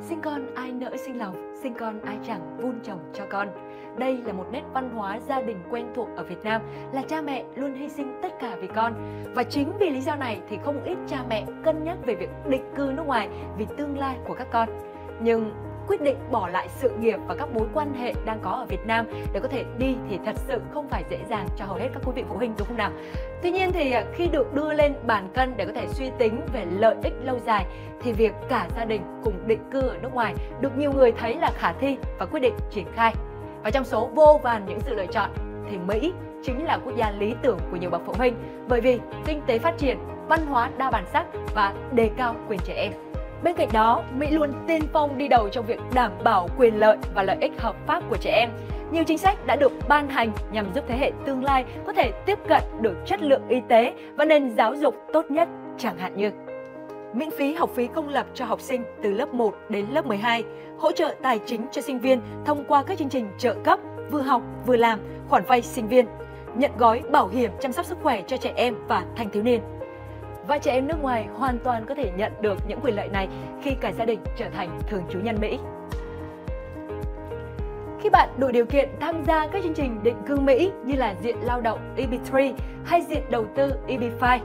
Sinh con ai nỡ sinh lòng, sinh con ai chẳng vun trồng cho con. Đây là một nét văn hóa gia đình quen thuộc ở Việt Nam là cha mẹ luôn hy sinh tất cả vì con. Và chính vì lý do này thì không ít cha mẹ cân nhắc về việc định cư nước ngoài vì tương lai của các con. Nhưng quyết định bỏ lại sự nghiệp và các mối quan hệ đang có ở Việt Nam để có thể đi thì thật sự không phải dễ dàng cho hầu hết các quý vị phụ huynh đúng không nào? Tuy nhiên thì à, khi được đưa lên bàn cân để có thể suy tính về lợi ích lâu dài thì việc cả gia đình cùng định cư ở nước ngoài được nhiều người thấy là khả thi và quyết định triển khai. Và trong số vô vàn những sự lựa chọn thì Mỹ chính là quốc gia lý tưởng của nhiều bậc phụ huynh bởi vì kinh tế phát triển, văn hóa đa bản sắc và đề cao quyền trẻ em. Bên cạnh đó, Mỹ luôn tiên phong đi đầu trong việc đảm bảo quyền lợi và lợi ích hợp pháp của trẻ em. Nhiều chính sách đã được ban hành nhằm giúp thế hệ tương lai có thể tiếp cận được chất lượng y tế và nền giáo dục tốt nhất, chẳng hạn như miễn phí học phí công lập cho học sinh từ lớp 1 đến lớp 12, hỗ trợ tài chính cho sinh viên thông qua các chương trình trợ cấp, vừa học vừa làm, khoản vay sinh viên, nhận gói bảo hiểm chăm sóc sức khỏe cho trẻ em và thanh thiếu niên và trẻ em nước ngoài hoàn toàn có thể nhận được những quyền lợi này khi cả gia đình trở thành thường trú nhân Mỹ. Khi bạn đủ điều kiện tham gia các chương trình định cư Mỹ như là diện lao động EB3 hay diện đầu tư EB5,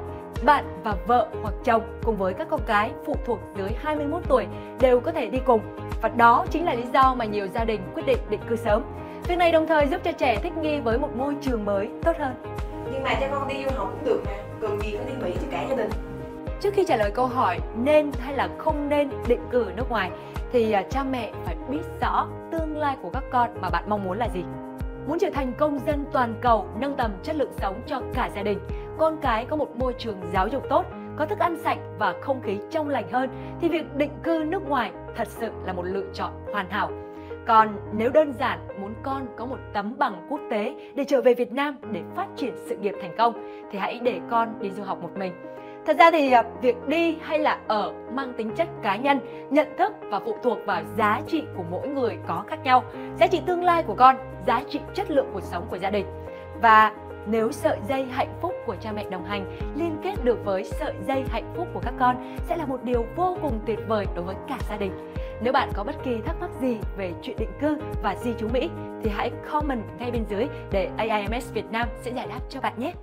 bạn và vợ hoặc chồng cùng với các con cái phụ thuộc dưới 21 tuổi đều có thể đi cùng. Và đó chính là lý do mà nhiều gia đình quyết định định cư sớm. Việc này đồng thời giúp cho trẻ thích nghi với một môi trường mới tốt hơn. Nhưng mà cho con đi du học cũng được mà cần gì phải đi Mỹ cho cả gia đình Trước khi trả lời câu hỏi nên hay là không nên định cư ở nước ngoài thì à, cha mẹ phải biết rõ tương lai của các con mà bạn mong muốn là gì. Muốn trở thành công dân toàn cầu, nâng tầm chất lượng sống cho cả gia đình, con cái có một môi trường giáo dục tốt, có thức ăn sạch và không khí trong lành hơn thì việc định cư nước ngoài thật sự là một lựa chọn hoàn hảo. Còn nếu đơn giản muốn con có một tấm bằng quốc tế để trở về Việt Nam để phát triển sự nghiệp thành công thì hãy để con đi du học một mình. Thật ra thì à, việc đi hay là ở mang tính chất cá nhân, nhận thức và phụ thuộc vào giá trị của mỗi người có khác nhau. Giá trị tương lai của con, giá trị chất lượng cuộc sống của gia đình. Và nếu sợi dây hạnh phúc của cha mẹ đồng hành liên kết được với sợi dây hạnh phúc của các con sẽ là một điều vô cùng tuyệt vời đối với cả gia đình. Nếu bạn có bất kỳ thắc mắc gì về chuyện định cư và di trú Mỹ thì hãy comment ngay bên dưới để AIMS Việt Nam sẽ giải đáp cho bạn nhé.